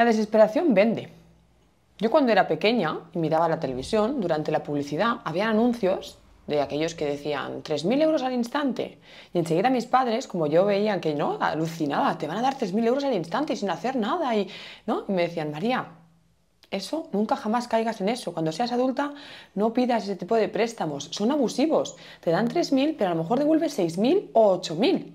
La desesperación vende. Yo cuando era pequeña y miraba la televisión, durante la publicidad había anuncios de aquellos que decían 3.000 euros al instante. Y enseguida mis padres, como yo veían que no, alucinaba, te van a dar 3.000 euros al instante y sin hacer nada. Y, ¿no? me decían, María, eso, nunca jamás caigas en eso. Cuando seas adulta, no pidas ese tipo de préstamos. Son abusivos. Te dan 3.000, pero a lo mejor devuelves 6.000 o 8.000.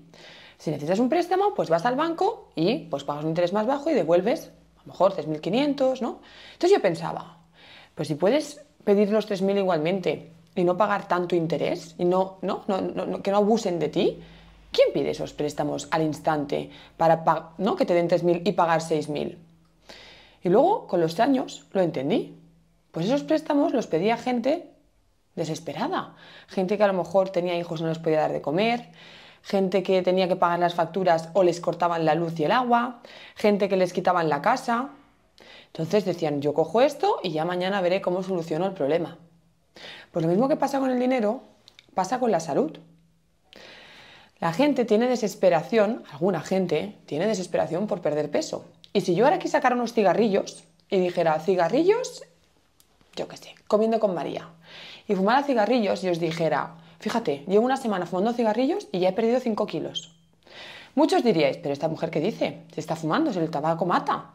Si necesitas un préstamo, pues vas al banco y pues pagas un interés más bajo y devuelves lo mejor 3.500, ¿no? Entonces yo pensaba, pues si puedes pedir los 3.000 igualmente y no pagar tanto interés y no, no, no, que no abusen de ti, ¿quién pide esos préstamos al instante para ¿no? que te den 3.000 y pagar 6.000? Y luego, con los años, lo entendí. Pues esos préstamos los pedía gente desesperada. Gente que a lo mejor tenía hijos no les podía dar de comer, gente que tenía que pagar las facturas o les cortaban la luz y el agua, gente que les quitaban la casa. Entonces decían, yo cojo esto y ya mañana veré cómo soluciono el problema. Pues lo mismo que pasa con el dinero, pasa con la salud. La gente tiene desesperación, alguna gente tiene desesperación por perder peso. Y si yo ahora aquí sacara unos cigarrillos y dijera cigarrillos, yo qué sé, comiendo con María, y fumara cigarrillos y os dijera, Fíjate, llevo una semana fumando cigarrillos y ya he perdido 5 kilos. Muchos diríais, pero esta mujer qué dice, se está fumando, si el tabaco mata.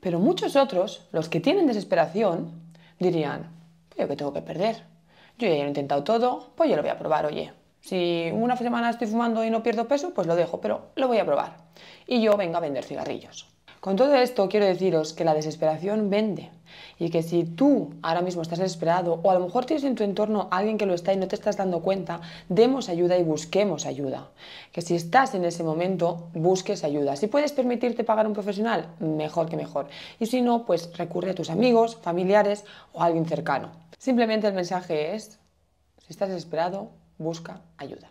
Pero muchos otros, los que tienen desesperación, dirían, pues yo qué tengo que perder. Yo ya he intentado todo, pues yo lo voy a probar, oye. Si una semana estoy fumando y no pierdo peso, pues lo dejo, pero lo voy a probar. Y yo vengo a vender cigarrillos. Con todo esto quiero deciros que la desesperación vende y que si tú ahora mismo estás desesperado o a lo mejor tienes en tu entorno alguien que lo está y no te estás dando cuenta, demos ayuda y busquemos ayuda. Que si estás en ese momento, busques ayuda. Si puedes permitirte pagar un profesional, mejor que mejor. Y si no, pues recurre a tus amigos, familiares o a alguien cercano. Simplemente el mensaje es, si estás desesperado, busca ayuda.